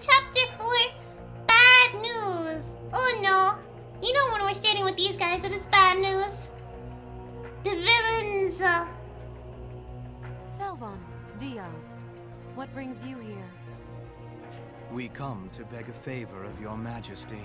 chapter 4, bad news. Oh no. You know when we're standing with these guys, it is bad news. The villains. Uh... Selvan, Diaz, what brings you here? We come to beg a favor of your majesty.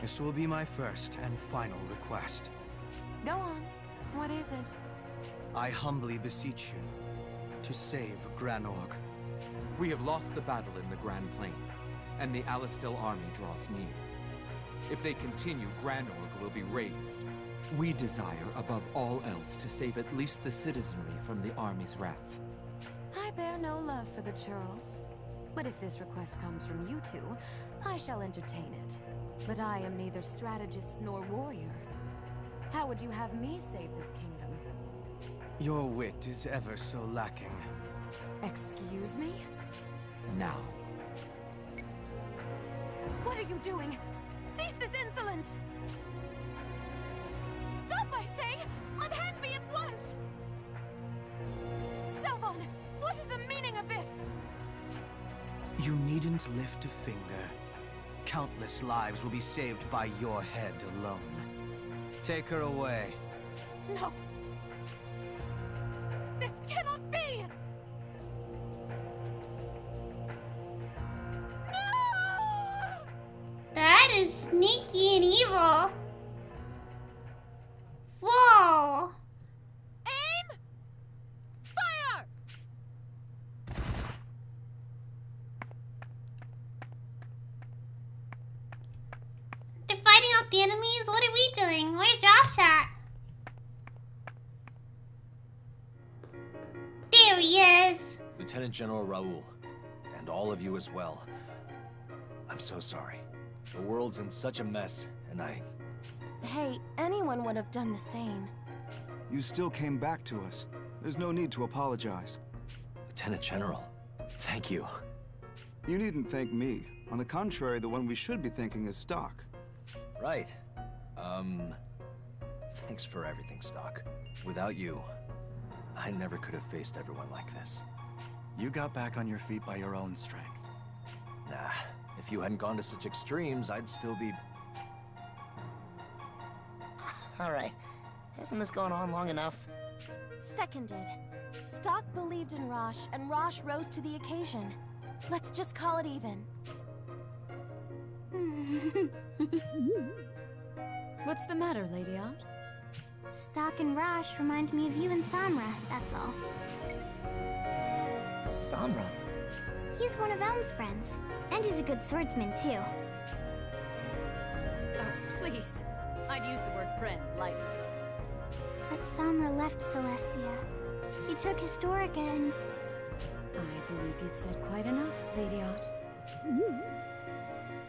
This will be my first and final request. Go on. What is it? I humbly beseech you to save Granorg. We have lost the battle in the Grand Plain, and the Alistel army draws near. If they continue, Granorg will be razed. We desire, above all else, to save at least the citizenry from the army's wrath. I bear no love for the churls. But if this request comes from you two, I shall entertain it. But I am neither strategist nor warrior. How would you have me save this kingdom? Your wit is ever so lacking. Excuse me? Now. What are you doing? Cease this insolence! Stop, I say! Unhand me at once! Selvan, what is the meaning of this? You needn't lift a finger. Countless lives will be saved by your head alone. Take her away. No! Lieutenant General Raul, and all of you as well. I'm so sorry. The world's in such a mess, and I... Hey, anyone would have done the same. You still came back to us. There's no need to apologize. Lieutenant General, thank you. You needn't thank me. On the contrary, the one we should be thanking is Stocke. Right. Um... Thanks for everything, Stocke. Without you, I never could have faced everyone like this. You got back on your feet by your own strength. Nah, if you hadn't gone to such extremes, I'd still be... Alright. Hasn't this gone on long enough? Seconded. Stocke believed in Rosch, and Rosch rose to the occasion. Let's just call it even. What's the matter, Lady Aht? Stocke and Rosch remind me of you and Samra, that's all. Samra? He's one of Elm's friends, and he's a good swordsman too. Oh, please. I'd use the word friend lightly. But Samra left Celestia. He took Historic and... I believe you've said quite enough, Lady Aht.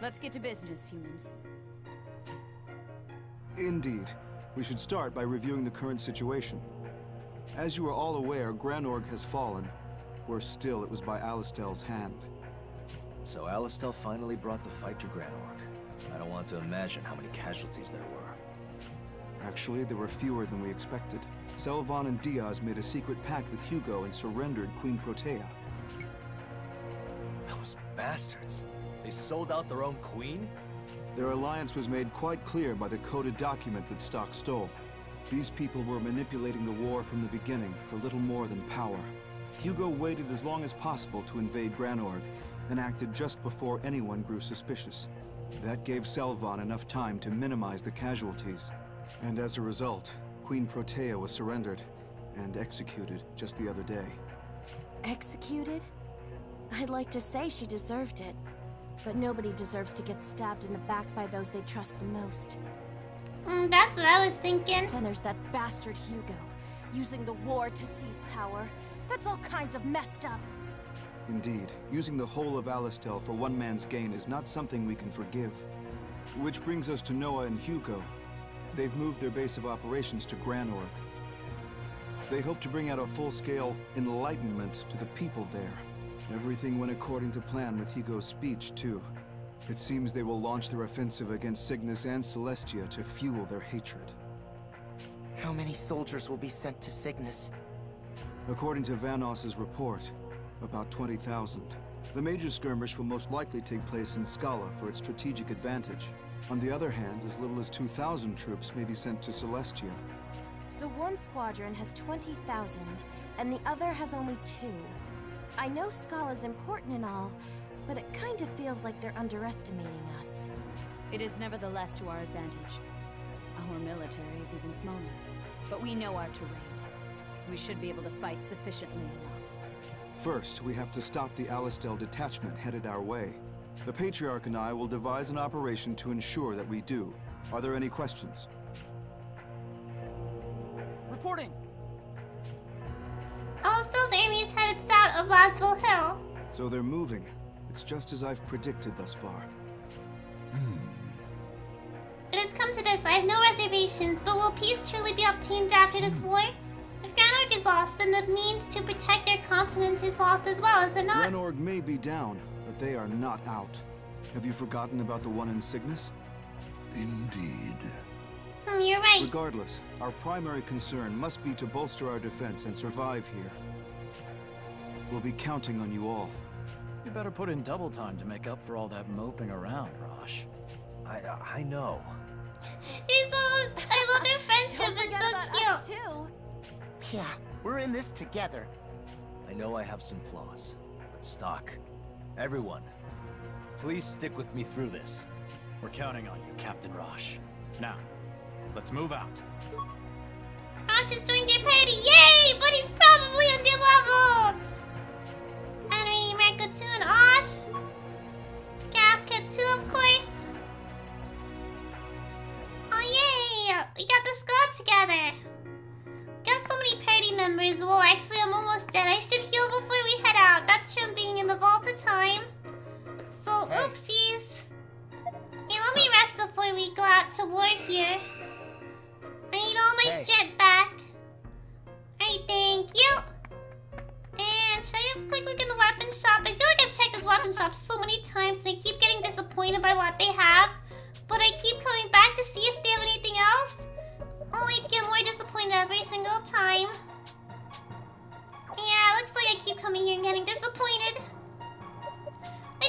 Let's get to business, humans. Indeed. We should start by reviewing the current situation. As you are all aware, Granorg has fallen. Worse still, it was by Alistel's hand. So Alistel finally brought the fight to Granorg. I don't want to imagine how many casualties there were. Actually, there were fewer than we expected. Selvan and Diaz made a secret pact with Hugo and surrendered Queen Protea. Those bastards! They sold out their own queen? Their alliance was made quite clear by the coded document that Stocke stole. These people were manipulating the war from the beginning for little more than power. Hugo waited as long as possible to invade Granorg, and acted just before anyone grew suspicious. That gave Selvan enough time to minimize the casualties. And as a result, Queen Protea was surrendered, and executed just the other day. Executed? I'd like to say she deserved it. But nobody deserves to get stabbed in the back by those they trust the most. Mm, that's what I was thinking. Then there's that bastard Hugo, using the war to seize power. That's all kinds of messed up. Indeed, using the whole of Alistel for one man's gain is not something we can forgive. Which brings us to Noah and Hugo. They've moved their base of operations to Granorg. They hope to bring out a full-scale enlightenment to the people there. Everything went according to plan with Hugo's speech, too. It seems they will launch their offensive against Cygnus and Celestia to fuel their hatred. How many soldiers will be sent to Cygnus? According to Vanos's report, about 20,000. The major skirmish will most likely take place in Scala for its strategic advantage. On the other hand, as little as 2,000 troops may be sent to Celestia. So one squadron has 20,000, and the other has only two. I know Scala's important and all, but it kind of feels like they're underestimating us. It is nevertheless to our advantage. Our military is even smaller, but we know our terrain. We should be able to fight sufficiently enough. First, we have to stop the Alistel detachment headed our way. The Patriarch and I will devise an operation to ensure that we do. Are there any questions? Reporting! Alistel's army is headed south of Laswell Hill. So they're moving. It's just as I've predicted thus far. Hmm. It has come to this, I have no reservations, but will peace truly be obtained after this hmm. war? If is lost, then the means to protect their continent is lost as well, is it not? Granorg may be down, but they are not out. Have you forgotten about the one in Cygnus? Indeed. Hmm, you're right. Regardless, our primary concern must be to bolster our defense and survive here. We'll be counting on you all. You better put in double time to make up for all that moping around, Rosch. I I know. He's so... I love their friendship, it's forget about so us, cute. Too. Yeah, we're in this together. I know I have some flaws, but Stocke, everyone, please stick with me through this. We're counting on you, Captain Rosch. Now, let's move out. Ash is joined to war here. I need all my Hey. strength back. Alright, thank you. And should I have a quick look in the weapon shop? I feel like I've checked this weapon shop so many times and I keep getting disappointed by what they have. But I keep coming back to see if they have anything else. Only to get more disappointed every single time. Yeah, looks like I keep coming here and getting disappointed.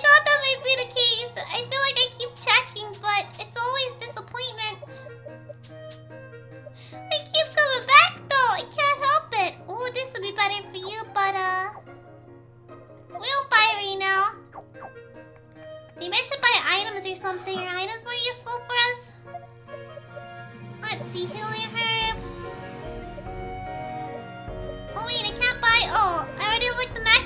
I thought that might be the case. I feel like I keep checking, but it's always disappointment. I keep coming back though. I can't help it. Oh, this would be better for you, but uh, we don't buy right now. Maybe I should buy items or something. Are items more useful for us? Let's see, healing herb. Oh wait, I can't buy. Oh, I already like the max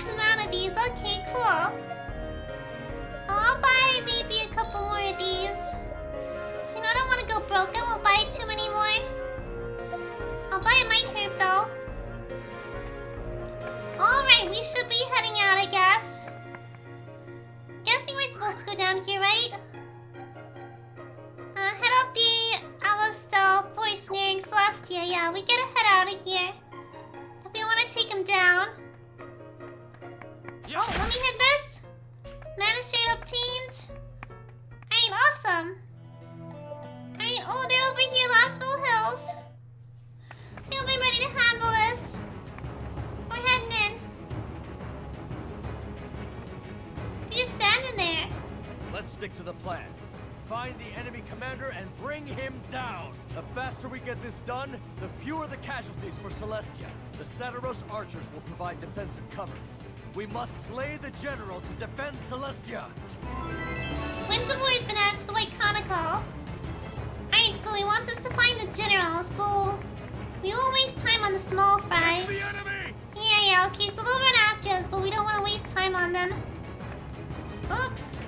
down here, right? Uh, head out the Alistel voice nearing Celestia. Yeah, we gotta head out of here. If we want to take him down. Oh, let me hit this. Mana shade obtained. Ain't awesome. Ain't oh they're over here, Lastville Hills. Stick to the plan. Find the enemy commander and bring him down. The faster we get this done, the fewer the casualties for Celestia. The Satyros archers will provide defensive cover. We must slay the general to defend Celestia. Winds War has been added to the White Chronicle. Alright, so he wants us to find the general, so we won't waste time on the small fry. The enemy! Yeah, yeah, okay, so they'll run after us, but we don't want to waste time on them. Oops.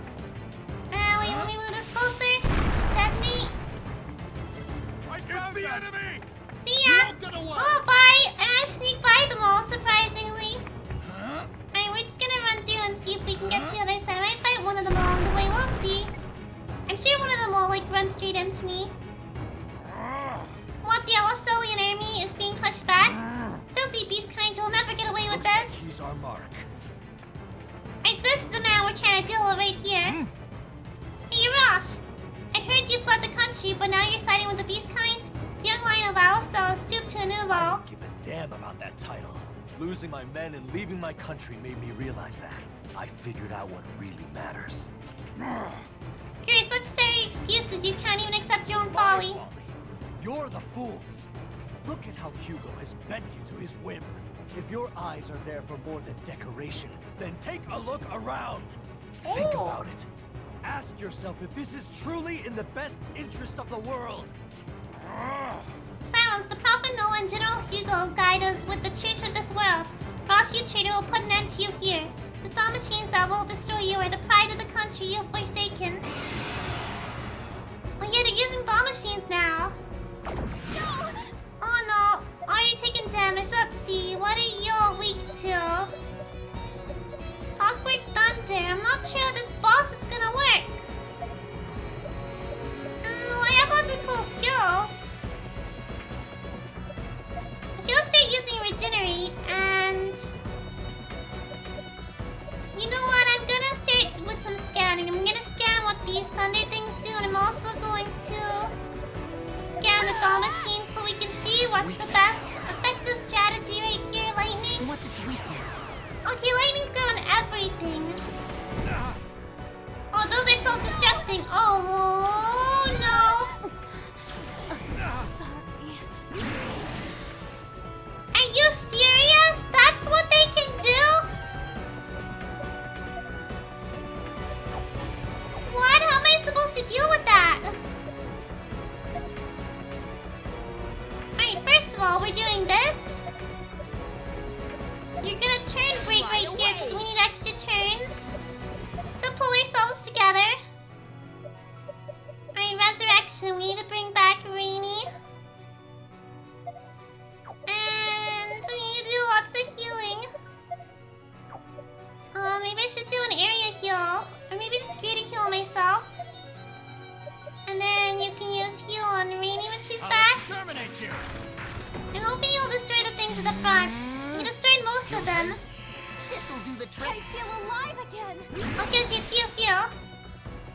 Mark. So this the man we're trying to deal with right here. Hmm? Hey, Rosch! I'd heard you fled the country, but now you're siding with the beast kind? Young lion of Alistel has stooped to a new low. Give a damn about that title. losing my men and leaving my country made me realize that. I figured out what really matters. You're such silly excuses, you can't even accept your own folly. You're the fools. Look at how Hugo has bent you to his whim. If your eyes are there for more than decoration, then take a look around. Think oh. about it. Ask yourself if this is truly in the best interest of the world. Silence, the Prophet Noah and General Hugo guide us with the church of this world. Rosch, you traitor, will put an end to you here. The thought machines that will destroy you are the pride of the country you've forsaken. Oh yeah, they're using bomb machines now. Self-destructing. Oh, an area heal. Or maybe just create a heal myself. And then you can use heal on Raynie when she's back. Terminate you. I'm hoping you'll destroy the things at the front. You destroyed most of them. This'll do the trick. I feel alive again. Okay, okay, feel, feel.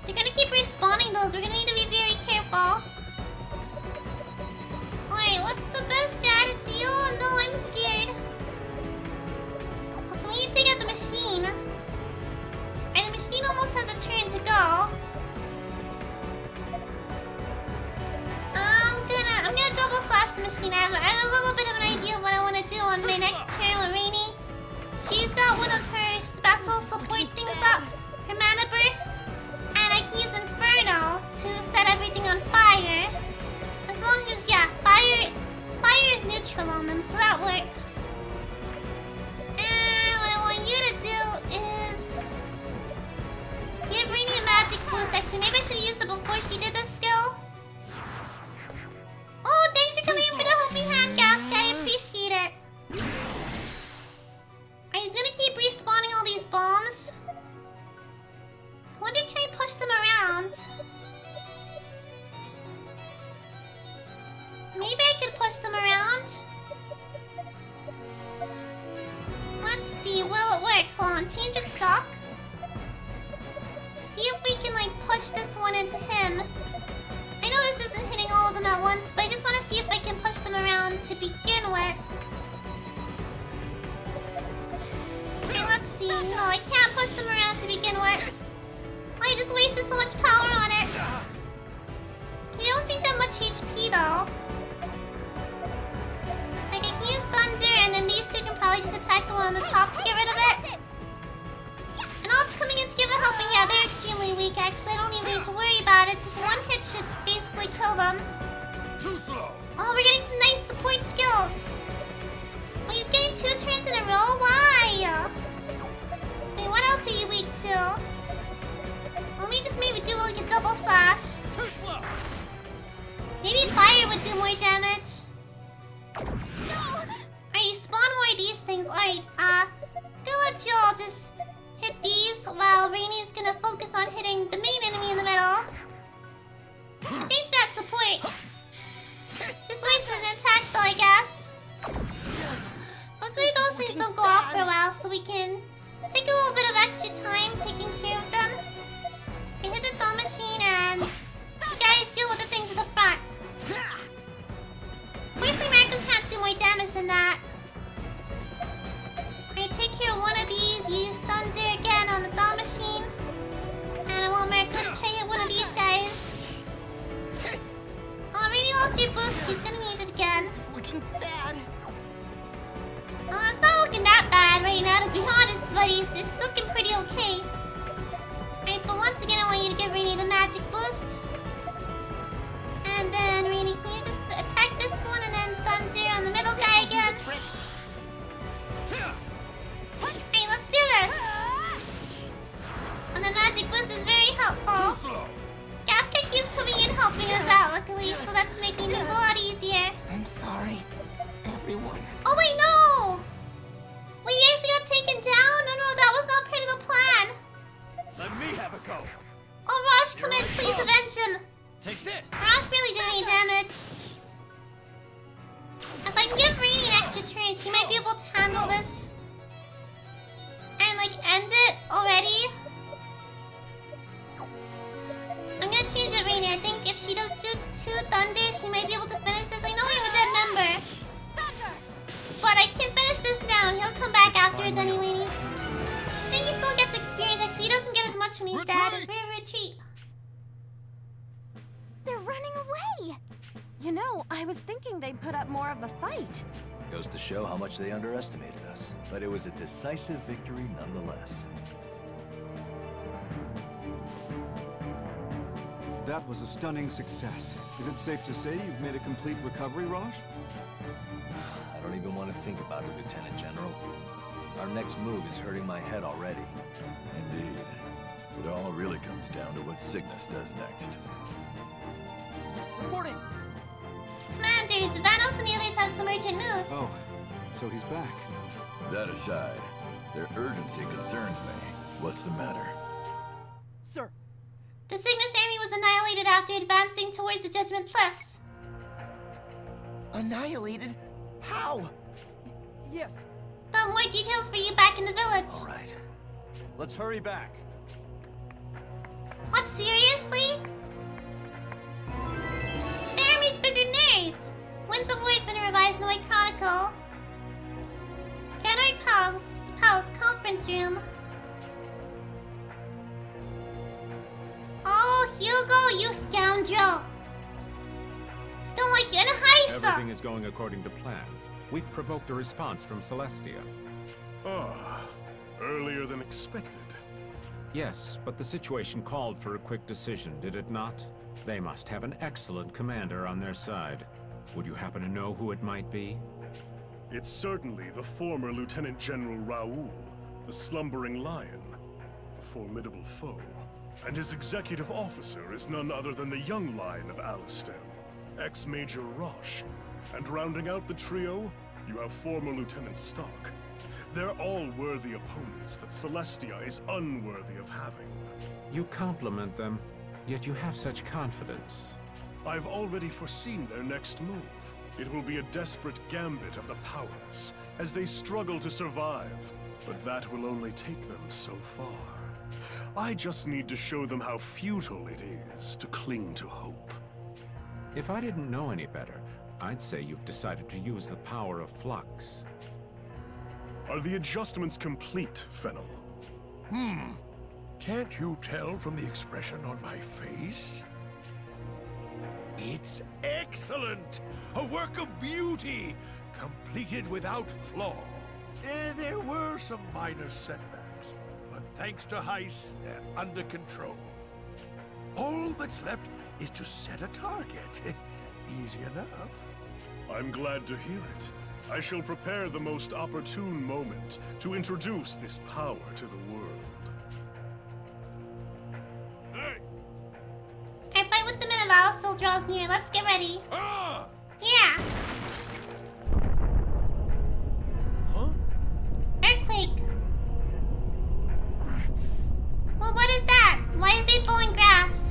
They're gonna keep respawning those. We're gonna need to be very careful. Alright, what's the best strategy? Oh no, I'm scared. Oh, so we need to take out the machine. Machine. I have, I have a little bit of an idea of what I want to do on my next turn with Raynie. She's got one of her special support things up, her mana burst, and I can use Inferno to set everything on fire. As long as yeah, fire fire is neutral on them, so that works. And what I want you to do is give Raynie a magic boost. Actually, maybe I should use it before she did the push them around. Let's see, will it work? Hold on, change its stock. See if we can like push this one into him. I know this isn't hitting all of them at once, but I just want to see if I can push them around to begin with. Okay, let's see. No, I can't push them around to begin with. I just wasted so much power on it. You don't seem to have much HP though. Attack the one on the top to get rid of it. And all it's coming in to give a helping. Yeah, they're extremely weak. Actually, I don't even need to worry about it. Just one hit should basically kill them. Too slow. Oh, we're getting some nice support skills. Oh, he's getting two turns in a row? Why? Wait, what else are you weak to? Let me just maybe do like a double slash. Maybe fire would do more damage. Alright, uh, gonna let y'all just hit these while Raynie's gonna focus on hitting the main enemy in the middle. Thanks for that support. Just wasted an like, end it already. I'm gonna change it, Raynie. I think if she does two, two thunder, she might be able to finish this. I know we have a dead member. But I can finish this down. He'll come back afterwards anyway. Then he still gets experience. Actually, he doesn't get as much from his dad. Very retreat. They're running away! You know, I was thinking they'd put up more of a fight. Goes to show how much they underestimated us. But it was a decisive victory nonetheless. That was a stunning success. Is it safe to say you've made a complete recovery, Raj? I don't even want to think about it, Lieutenant General. Our next move is hurting my head already. Indeed. It all really comes down to what Cygnus does next. Reporting. Commanders, Vanos and the others have some urgent news. Oh, so he's back. That aside, their urgency concerns me. What's the matter? Sir. The Cygnus army was annihilated after advancing towards the Judgment Cliffs. Annihilated? How? Yes. But more details for you back in the village. All right. Let's hurry back. What, seriously? Conference Room. Oh, Hugo, you scoundrel! Don't like you in a heist! Everything is going according to plan. We've provoked a response from Celestia. Ah, earlier than expected. Yes, but the situation called for a quick decision, did it not? They must have an excellent commander on their side. Would you happen to know who it might be? It's certainly the former Lieutenant General Raul, the slumbering lion, a formidable foe. And his executive officer is none other than the young lion of Alistel, ex-Major Rosch. And rounding out the trio, you have former Lieutenant Stark. They're all worthy opponents that Celestia is unworthy of having. You compliment them, yet you have such confidence. I've already foreseen their next move. It will be a desperate gambit of the powerless, as they struggle to survive. But that will only take them so far. I just need to show them how futile it is to cling to hope. If I didn't know any better, I'd say you've decided to use the power of Flux. Are the adjustments complete, Fennel? Hmm. Can't you tell from the expression on my face? It's excellent! A work of beauty, completed without flaw. Eh, there were some minor setbacks, but thanks to Heiss, they're under control. All that's left is to set a target. Easy enough. I'm glad to hear it. I shall prepare the most opportune moment to introduce this power to the world. Hey. I fight with the men of Alistel draws near. Let's get ready. Ah! Yeah. Why is they blowing grass?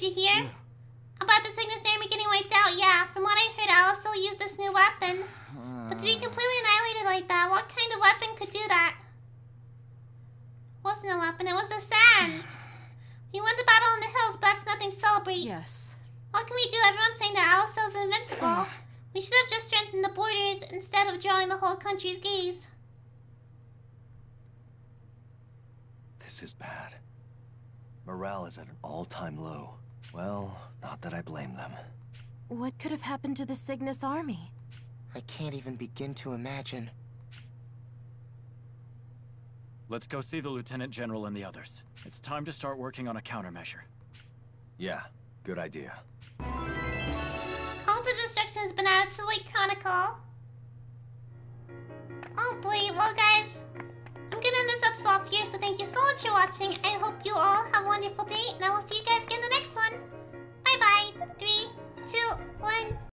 Did you hear? About the Cygnus army getting wiped out? Yeah, from what I heard, Alice used this new weapon. But to be uh. completely annihilated like that, what kind of weapon could do that? It wasn't a weapon, it was the sand. We won the battle in the hills, but that's nothing to celebrate. Yes. What can we do? Everyone's saying that Alice is invincible. Uh. we should have just strengthened the borders instead of drawing the whole country's gaze. This is bad. Morale is at an all-time low. Well, not that I blame them. What could have happened to the Cygnus army? I can't even begin to imagine. Let's go see the Lieutenant General and the others. It's time to start working on a countermeasure. Yeah, good idea. Call to destruction has been added to the White Chronicle. Oh boy, well guys, off here, so thank you so much for watching. I hope you all have a wonderful day, and I will see you guys again in the next one. Bye-bye. Three, two, one.